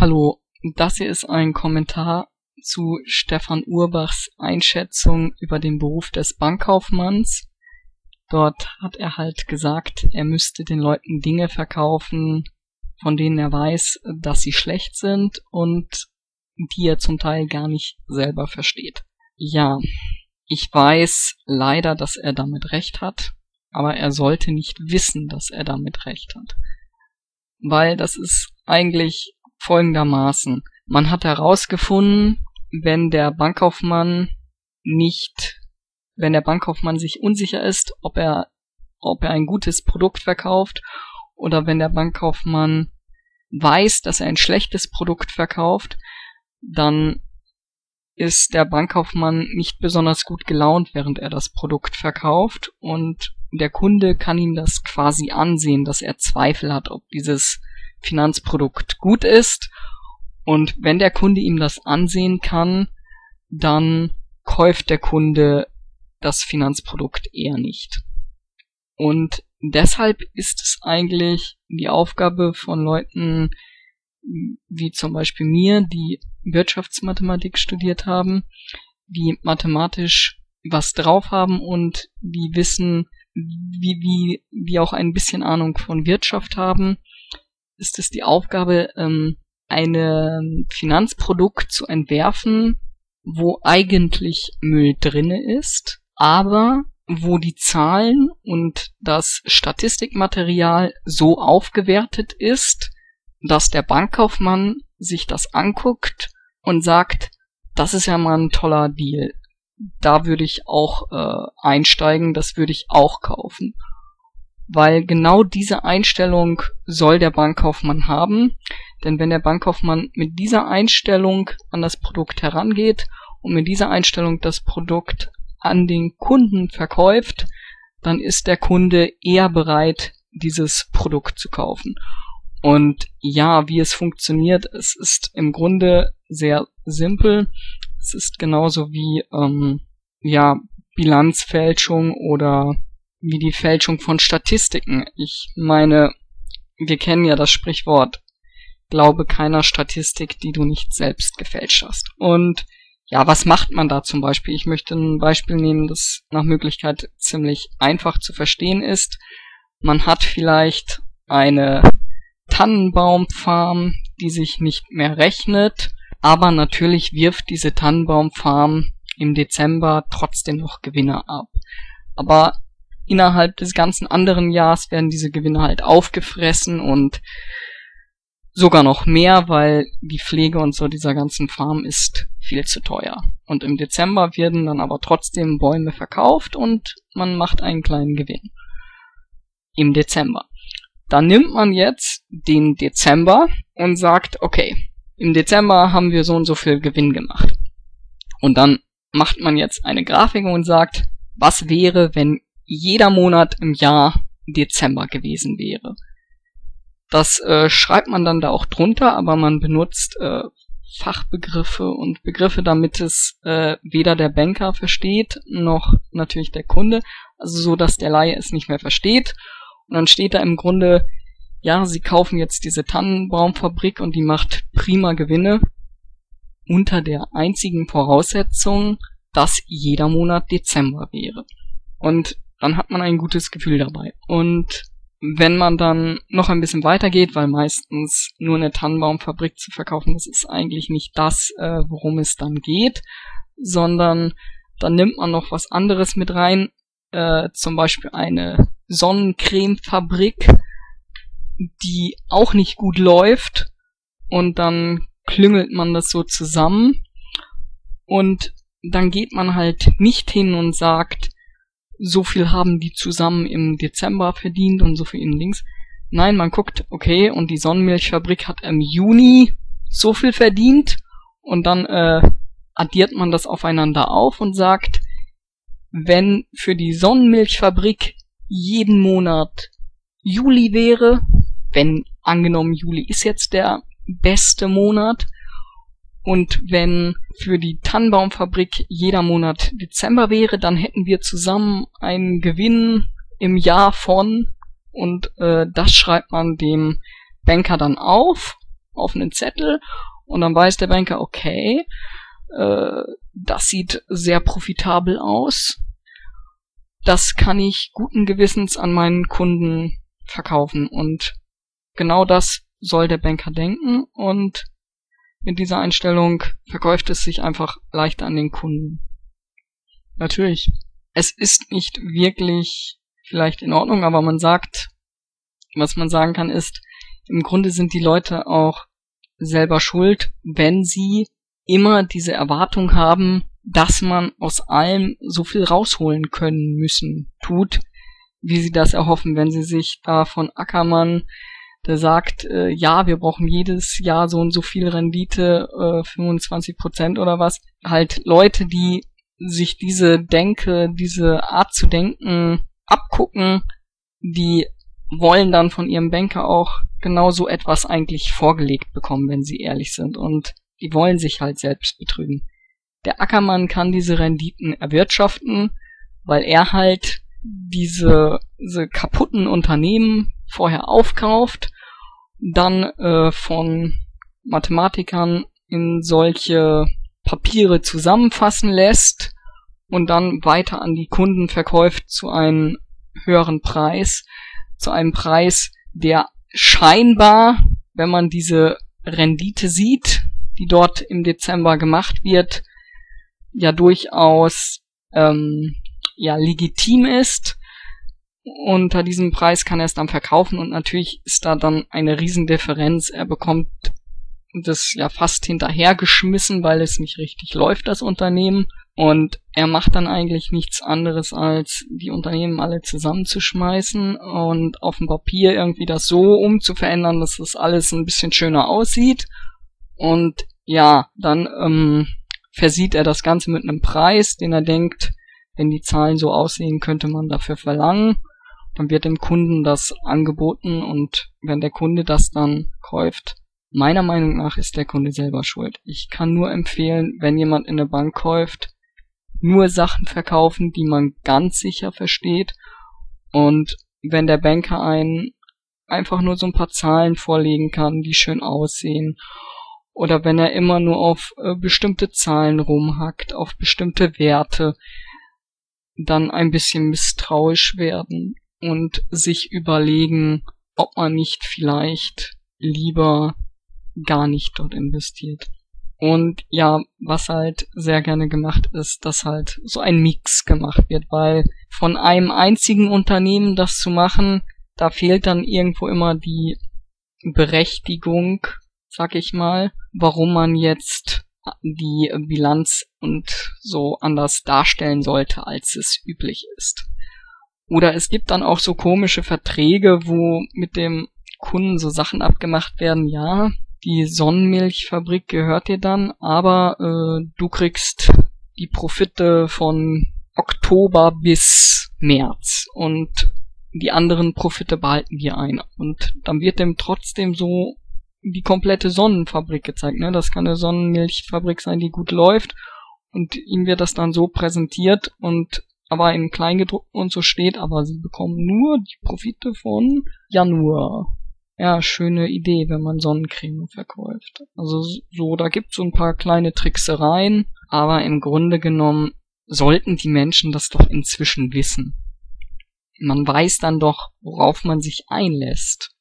Hallo, das hier ist ein Kommentar zu Stefan Urbachs Einschätzung über den Beruf des Bankkaufmanns. Dort hat er halt gesagt, er müsste den Leuten Dinge verkaufen, von denen er weiß, dass sie schlecht sind und die er zum Teil gar nicht selber versteht. Ja, ich weiß leider, dass er damit recht hat, aber er sollte nicht wissen, dass er damit recht hat. Weil das ist eigentlich folgendermaßen. Man hat herausgefunden, wenn der Bankkaufmann nicht, wenn der Bankkaufmann sich unsicher ist, ob er, ob er ein gutes Produkt verkauft oder wenn der Bankkaufmann weiß, dass er ein schlechtes Produkt verkauft, dann ist der Bankkaufmann nicht besonders gut gelaunt, während er das Produkt verkauft und der Kunde kann ihm das quasi ansehen, dass er Zweifel hat, ob dieses Finanzprodukt gut ist. Und wenn der Kunde ihm das ansehen kann, dann kauft der Kunde das Finanzprodukt eher nicht. Und deshalb ist es eigentlich die Aufgabe von Leuten wie zum Beispiel mir, die Wirtschaftsmathematik studiert haben, die mathematisch was drauf haben und die wissen, wie, wie, wie auch ein bisschen Ahnung von Wirtschaft haben, ist es die Aufgabe, ähm, ein Finanzprodukt zu entwerfen, wo eigentlich Müll drinne ist, aber wo die Zahlen und das Statistikmaterial so aufgewertet ist, dass der Bankkaufmann sich das anguckt und sagt, das ist ja mal ein toller Deal. Da würde ich auch äh, einsteigen, das würde ich auch kaufen weil genau diese Einstellung soll der Bankkaufmann haben. Denn wenn der Bankkaufmann mit dieser Einstellung an das Produkt herangeht und mit dieser Einstellung das Produkt an den Kunden verkauft, dann ist der Kunde eher bereit, dieses Produkt zu kaufen. Und ja, wie es funktioniert, es ist im Grunde sehr simpel. Es ist genauso wie ähm, ja Bilanzfälschung oder wie die Fälschung von Statistiken. Ich meine, wir kennen ja das Sprichwort, glaube keiner Statistik, die du nicht selbst gefälscht hast. Und ja, was macht man da zum Beispiel? Ich möchte ein Beispiel nehmen, das nach Möglichkeit ziemlich einfach zu verstehen ist. Man hat vielleicht eine Tannenbaumfarm, die sich nicht mehr rechnet, aber natürlich wirft diese Tannenbaumfarm im Dezember trotzdem noch Gewinne ab. Aber innerhalb des ganzen anderen Jahres werden diese Gewinne halt aufgefressen und sogar noch mehr, weil die Pflege und so dieser ganzen Farm ist viel zu teuer. Und im Dezember werden dann aber trotzdem Bäume verkauft und man macht einen kleinen Gewinn. Im Dezember. Dann nimmt man jetzt den Dezember und sagt, okay, im Dezember haben wir so und so viel Gewinn gemacht. Und dann macht man jetzt eine Grafik und sagt, was wäre, wenn jeder Monat im Jahr Dezember gewesen wäre. Das äh, schreibt man dann da auch drunter, aber man benutzt äh, Fachbegriffe und Begriffe, damit es äh, weder der Banker versteht, noch natürlich der Kunde, also so, dass der Laie es nicht mehr versteht. Und dann steht da im Grunde, ja, sie kaufen jetzt diese Tannenbaumfabrik und die macht prima Gewinne unter der einzigen Voraussetzung, dass jeder Monat Dezember wäre. Und dann hat man ein gutes Gefühl dabei. Und wenn man dann noch ein bisschen weitergeht, weil meistens nur eine Tannenbaumfabrik zu verkaufen, das ist eigentlich nicht das, äh, worum es dann geht, sondern dann nimmt man noch was anderes mit rein, äh, zum Beispiel eine Sonnencremefabrik, die auch nicht gut läuft und dann klüngelt man das so zusammen und dann geht man halt nicht hin und sagt, so viel haben die zusammen im Dezember verdient und so viel in links. Nein, man guckt, okay, und die Sonnenmilchfabrik hat im Juni so viel verdient und dann äh, addiert man das aufeinander auf und sagt, wenn für die Sonnenmilchfabrik jeden Monat Juli wäre, wenn angenommen Juli ist jetzt der beste Monat, und wenn für die Tannenbaumfabrik jeder Monat Dezember wäre, dann hätten wir zusammen einen Gewinn im Jahr von und äh, das schreibt man dem Banker dann auf auf einen Zettel. Und dann weiß der Banker, okay, äh, das sieht sehr profitabel aus. Das kann ich guten Gewissens an meinen Kunden verkaufen. Und genau das soll der Banker denken. Und mit dieser Einstellung verkauft es sich einfach leicht an den Kunden. Natürlich, es ist nicht wirklich vielleicht in Ordnung, aber man sagt, was man sagen kann ist, im Grunde sind die Leute auch selber schuld, wenn sie immer diese Erwartung haben, dass man aus allem so viel rausholen können müssen, tut, wie sie das erhoffen, wenn sie sich da von Ackermann der sagt, äh, ja, wir brauchen jedes Jahr so und so viel Rendite, äh, 25 Prozent oder was. Halt Leute, die sich diese Denke, diese Art zu denken abgucken, die wollen dann von ihrem Banker auch genau so etwas eigentlich vorgelegt bekommen, wenn sie ehrlich sind. Und die wollen sich halt selbst betrügen. Der Ackermann kann diese Renditen erwirtschaften, weil er halt diese, diese kaputten Unternehmen vorher aufkauft, dann äh, von Mathematikern in solche Papiere zusammenfassen lässt und dann weiter an die Kunden verkauft zu einem höheren Preis, zu einem Preis, der scheinbar, wenn man diese Rendite sieht, die dort im Dezember gemacht wird, ja durchaus ähm, ja legitim ist unter diesem Preis kann er es dann verkaufen und natürlich ist da dann eine Riesendifferenz. Er bekommt das ja fast hinterhergeschmissen, weil es nicht richtig läuft, das Unternehmen. Und er macht dann eigentlich nichts anderes, als die Unternehmen alle zusammenzuschmeißen und auf dem Papier irgendwie das so umzuverändern, dass das alles ein bisschen schöner aussieht. Und ja, dann ähm, versieht er das Ganze mit einem Preis, den er denkt, wenn die Zahlen so aussehen, könnte man dafür verlangen dann wird dem Kunden das angeboten und wenn der Kunde das dann kauft, meiner Meinung nach ist der Kunde selber schuld. Ich kann nur empfehlen, wenn jemand in eine Bank kauft, nur Sachen verkaufen, die man ganz sicher versteht und wenn der Banker einen einfach nur so ein paar Zahlen vorlegen kann, die schön aussehen oder wenn er immer nur auf äh, bestimmte Zahlen rumhackt, auf bestimmte Werte, dann ein bisschen misstrauisch werden und sich überlegen, ob man nicht vielleicht lieber gar nicht dort investiert. Und ja, was halt sehr gerne gemacht ist, dass halt so ein Mix gemacht wird, weil von einem einzigen Unternehmen das zu machen, da fehlt dann irgendwo immer die Berechtigung, sag ich mal, warum man jetzt die Bilanz und so anders darstellen sollte, als es üblich ist. Oder es gibt dann auch so komische Verträge, wo mit dem Kunden so Sachen abgemacht werden, ja, die Sonnenmilchfabrik gehört dir dann, aber äh, du kriegst die Profite von Oktober bis März und die anderen Profite behalten wir ein. Und dann wird dem trotzdem so die komplette Sonnenfabrik gezeigt. Ne? Das kann eine Sonnenmilchfabrik sein, die gut läuft. Und ihm wird das dann so präsentiert und aber in Kleingedruckten und so steht, aber sie bekommen nur die Profite von Januar. Ja, schöne Idee, wenn man Sonnencreme verkauft. Also so, da gibt's so ein paar kleine Tricksereien, aber im Grunde genommen sollten die Menschen das doch inzwischen wissen. Man weiß dann doch, worauf man sich einlässt.